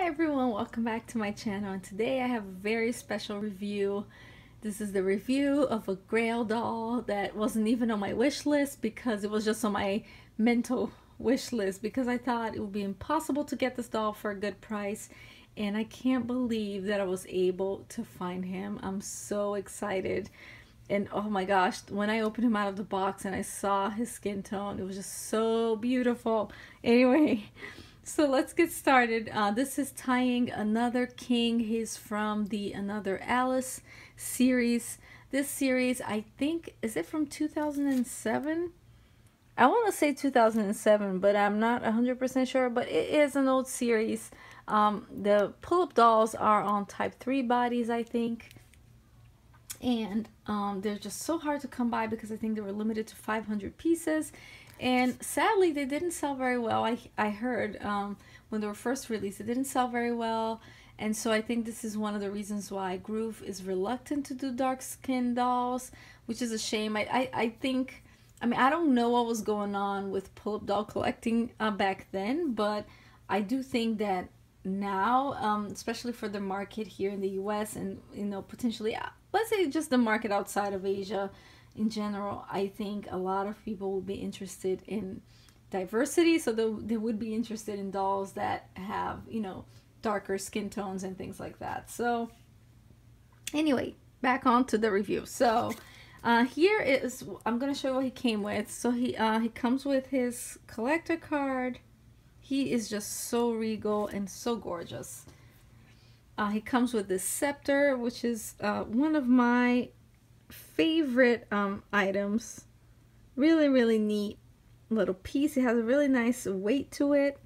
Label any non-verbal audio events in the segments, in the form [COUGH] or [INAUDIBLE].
Hi everyone, welcome back to my channel. And today I have a very special review. This is the review of a Grail doll that wasn't even on my wish list because it was just on my mental wish list because I thought it would be impossible to get this doll for a good price. And I can't believe that I was able to find him. I'm so excited. And oh my gosh when I opened him out of the box and I saw his skin tone it was just so beautiful. [LAUGHS] Anyway so let's get started. Uh, this is Taeyang another king. He's from the another Alice series. This series I think is it from 2007 I want to say 2007 but I'm not 100% sure but it is an old series. Um, the Pullip dolls are on type 3 bodies I think. And um, they're just so hard to come by because I think they were limited to 500 pieces and sadly they didn't sell very well. I, I heard um, when they were first released it didn't sell very well. And so I think this is one of the reasons why Groove is reluctant to do dark skin dolls which is a shame. I, I, I think I mean I don't know what was going on with Pullip doll collecting uh, back then but I do think that now um, especially for the market here in the US and you know potentially uh, let's say just the market outside of Asia in general, I think a lot of people will be interested in diversity. So they, they would be interested in dolls that have, you know, darker skin tones and things like that. So anyway, back on to the review. So uh, here is, I'm going to show you what he came with. So he, uh, he comes with his collector card. He is just so regal and so gorgeous. Uh, he comes with this scepter, which is uh, one of my favorite um, items. Really, really neat little piece. It has a really nice weight to it.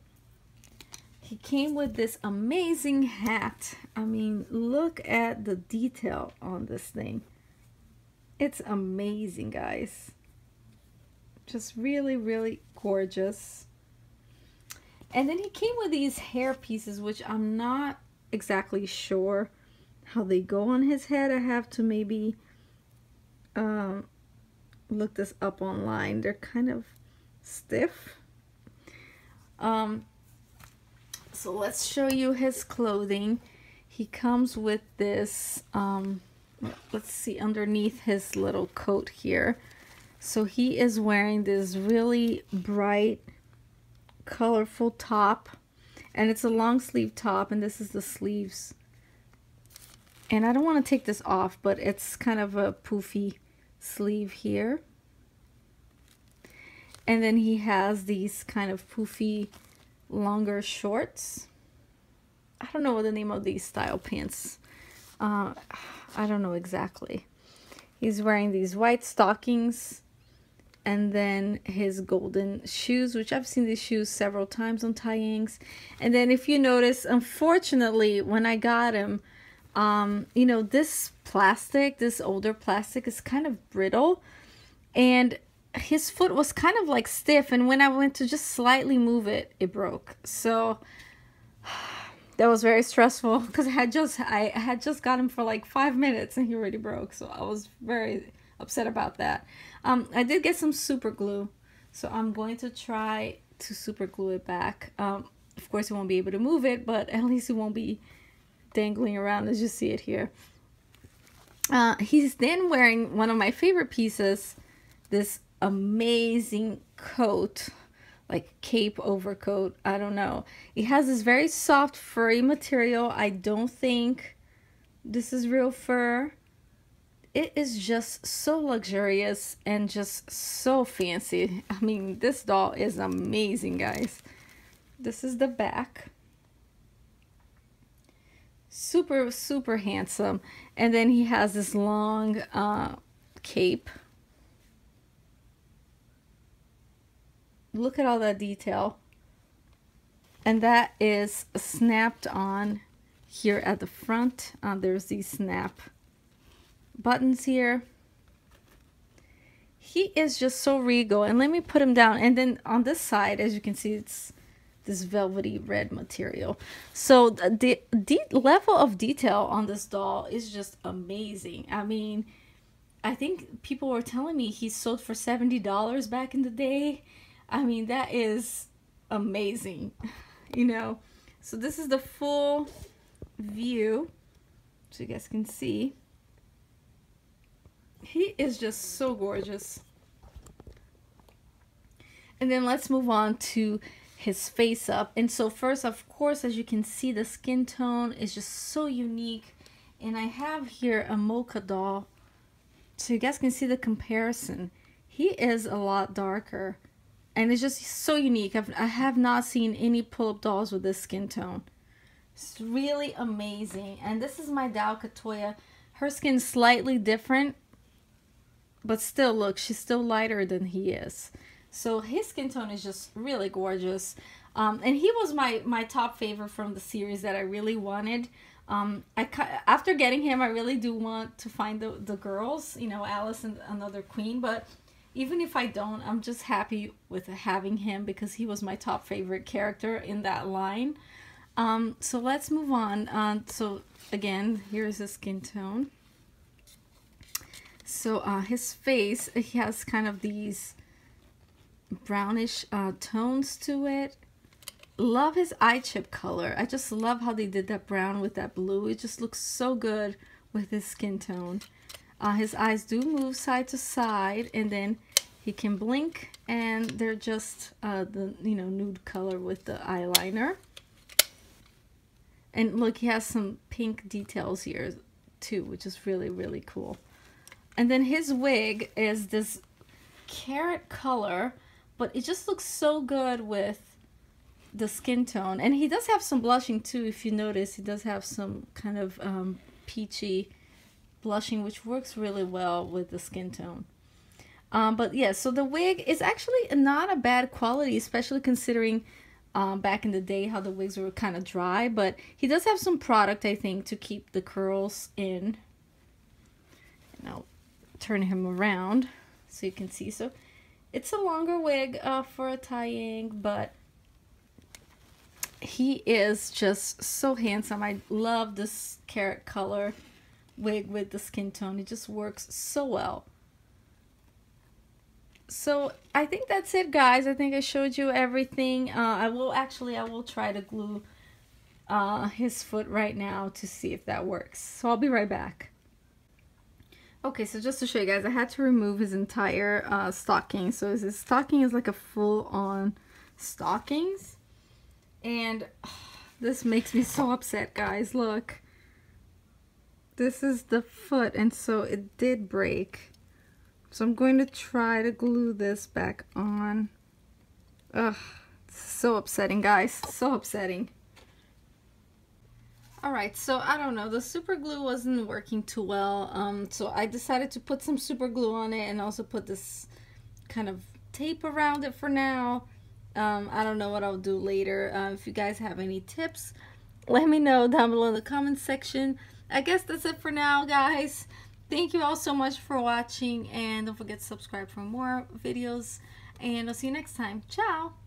He came with this amazing hat. I mean, look at the detail on this thing. It's amazing, guys. Just really, really gorgeous. And then he came with these hair pieces, which I'm not exactly sure how they go on his head. I have to maybe look this up online. They're kind of stiff. Um, so let's show you his clothing. He comes with this, um, let's see, underneath his little coat here. So he is wearing this really bright, colorful top and it's a long sleeve top and this is the sleeves and I don't want to take this off but it's kind of a poofy sleeve here. And then he has these kind of poofy longer shorts. I don't know what the name of these style pants. Uh, I don't know exactly. He's wearing these white stockings and then his golden shoes which I've seen these shoes several times on Taeyangs and then if you notice unfortunately when I got him um you know this plastic this older plastic is kind of brittle and his foot was kind of like stiff and when I went to just slightly move it it broke so [SIGHS] that was very stressful [LAUGHS] because I had just I had just got him for like five minutes and he already broke so I was very upset about that. Um, I did get some super glue, so I'm going to try to super glue it back. Um, of course, you won't be able to move it, but at least it won't be dangling around as you see it here. Uh, he's then wearing one of my favorite pieces, this amazing coat, like cape overcoat. I don't know. It has this very soft furry material. I don't think this is real fur it is just so luxurious and just so fancy. I mean, this doll is amazing, guys. This is the back. Super, super handsome. And then he has this long uh, cape. Look at all that detail. And that is snapped on here at the front. Uh, there's these snap buttons here. He is just so regal. And let me put him down. And then on this side, as you can see, it's this velvety red material. So the, the level of detail on this doll is just amazing. I mean, I think people were telling me he sold for $70 back in the day. I mean, that is amazing, [LAUGHS] you know. So this is the full view, so you guys can see. He is just so gorgeous. And then let's move on to his face up. And so first, of course, as you can see, the skin tone is just so unique. And I have here a mocha doll. So you guys can see the comparison. He is a lot darker. And it's just so unique. I've, I have not seen any Pullip dolls with this skin tone. It's really amazing. And this is my Dao Katoya. Her skin's slightly different. But still, look, she's still lighter than he is. So his skin tone is just really gorgeous. Um, and he was my, my top favorite from the series that I really wanted. Um, I after getting him, I really do want to find the, the girls, you know, Alice and another queen. But even if I don't, I'm just happy with having him because he was my top favorite character in that line. Um, so let's move on. Uh, so again, here's his skin tone. So uh, his face, he has kind of these brownish uh, tones to it. Love his eye chip color. I just love how they did that brown with that blue. It just looks so good with his skin tone. Uh, his eyes do move side to side and then he can blink and they're just uh, the you know nude color with the eyeliner. And look, he has some pink details here too, which is really, really cool. And then his wig is this carrot color but it just looks so good with the skin tone. And he does have some blushing too, if you notice. He does have some kind of um, peachy blushing, which works really well with the skin tone. Um, but yeah, so the wig is actually not a bad quality, especially considering um, back in the day how the wigs were kind of dry. But he does have some product, I think, to keep the curls in. And I'll turn him around so you can see. So it's a longer wig uh, for a Taeyang, but he is just so handsome. I love this carrot color wig with the skin tone. It just works so well. So I think that's it, guys. I think I showed you everything. Uh, I will actually, I will try to glue uh, his foot right now to see if that works. So I'll be right back. Okay, so just to show you guys, I had to remove his entire uh, stocking. So his stocking is like a full-on stockings. And [SIGHS] this makes me so upset, guys. Look. This is the foot, and so it did break. So I'm going to try to glue this back on. Ugh, so upsetting, guys. So upsetting. Alright, so I don't know, the super glue wasn't working too well, um, so I decided to put some super glue on it and also put this kind of tape around it for now. Um, I don't know what I'll do later. Uh, if you guys have any tips, let me know down below in the comments section. I guess that's it for now, guys. Thank you all so much for watching, and don't forget to subscribe for more videos, and I'll see you next time. Ciao!